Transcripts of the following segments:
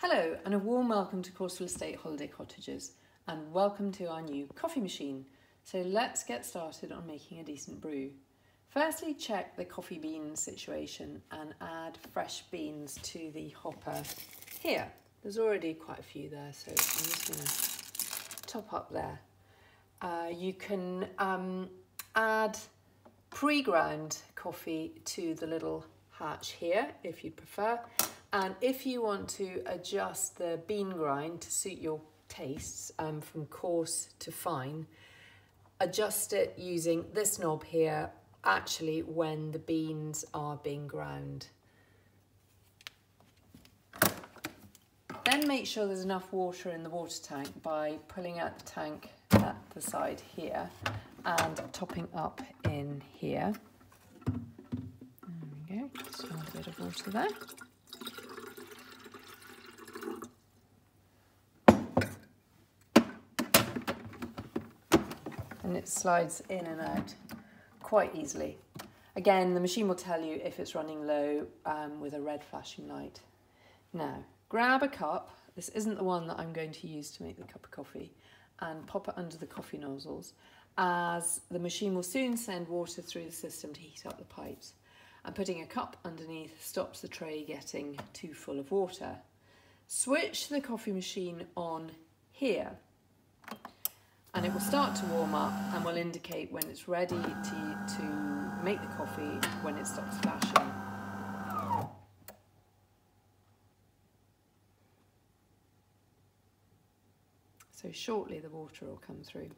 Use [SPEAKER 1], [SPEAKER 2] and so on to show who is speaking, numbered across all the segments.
[SPEAKER 1] Hello and a warm welcome to Corsewall Estate Holiday Cottages and welcome to our new coffee machine. So let's get started on making a decent brew. Firstly check the coffee bean situation and add fresh beans to the hopper here. There's already quite a few there so I'm just going to top up there. Uh, you can um, add pre-ground coffee to the little hatch here if you'd prefer and if you want to adjust the bean grind to suit your tastes um, from coarse to fine, adjust it using this knob here actually when the beans are being ground. Then make sure there's enough water in the water tank by pulling out the tank at the side here and topping up in here. There we go, just a bit of water there. And it slides in and out quite easily. Again, the machine will tell you if it's running low um, with a red flashing light. Now, grab a cup. This isn't the one that I'm going to use to make the cup of coffee and pop it under the coffee nozzles as the machine will soon send water through the system to heat up the pipes. And putting a cup underneath stops the tray getting too full of water. Switch the coffee machine on here and it will start to warm up and will indicate when it's ready to, to make the coffee when it stops flashing. So shortly the water will come through.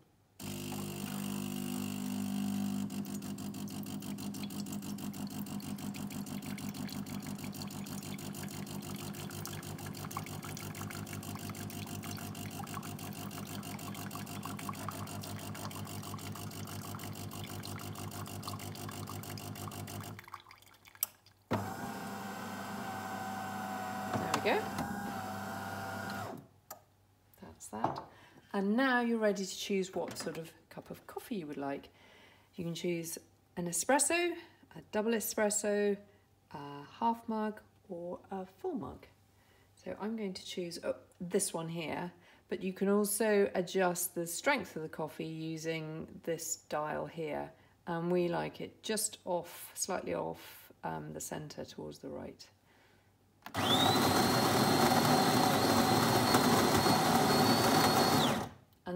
[SPEAKER 1] We go. That's that. And now you're ready to choose what sort of cup of coffee you would like. You can choose an espresso, a double espresso, a half mug, or a full mug. So I'm going to choose oh, this one here, but you can also adjust the strength of the coffee using this dial here. And we like it just off, slightly off um, the center towards the right.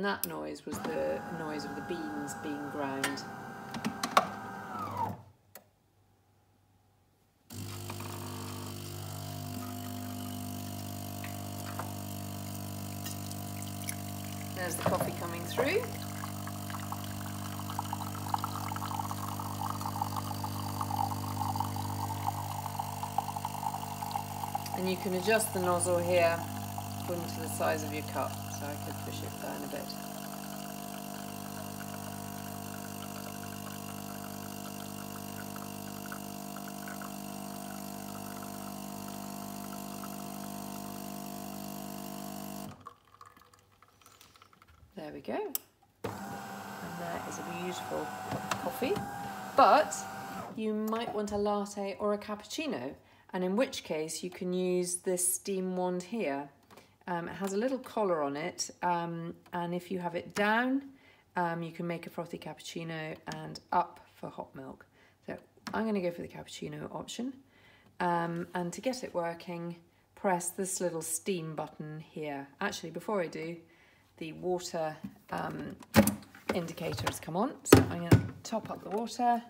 [SPEAKER 1] And that noise was the noise of the beans being ground. There's the coffee coming through. And you can adjust the nozzle here according to the size of your cup, so I could push it down a bit. There we go. And there is a beautiful coffee. But you might want a latte or a cappuccino and in which case you can use this steam wand here. Um, it has a little collar on it um, and if you have it down um, you can make a frothy cappuccino and up for hot milk. So I'm going to go for the cappuccino option um, and to get it working press this little steam button here. Actually before I do the water um, indicator has come on so I'm going to top up the water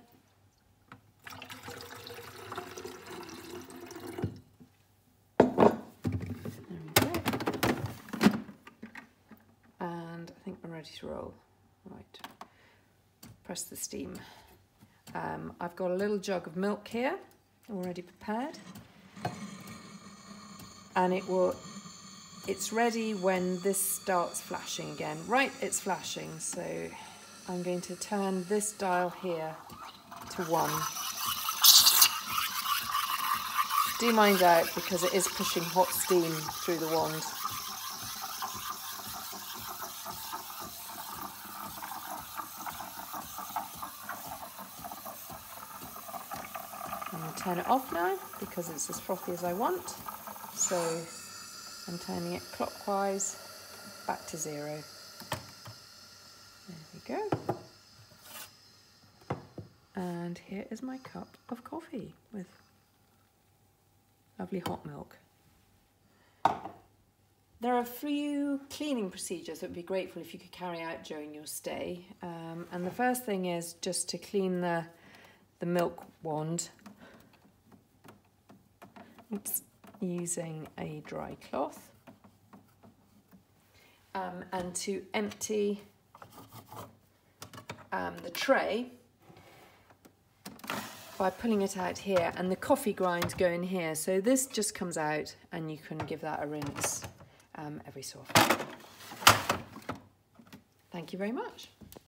[SPEAKER 1] to roll. Right, press the steam. Um, I've got a little jug of milk here, already prepared. And it will, it's ready when this starts flashing again. Right, it's flashing, so I'm going to turn this dial here to one. Do mind out because it is pushing hot steam through the wand. Turn it off now because it's as frothy as I want. So I'm turning it clockwise back to zero. There we go. And here is my cup of coffee with lovely hot milk. There are a few cleaning procedures that would be grateful if you could carry out during your stay. Um, and the first thing is just to clean the, the milk wand. Using a dry cloth. Um, and to empty um, the tray by pulling it out here and the coffee grinds go in here. So this just comes out and you can give that a rinse um, every so often. Thank you very much.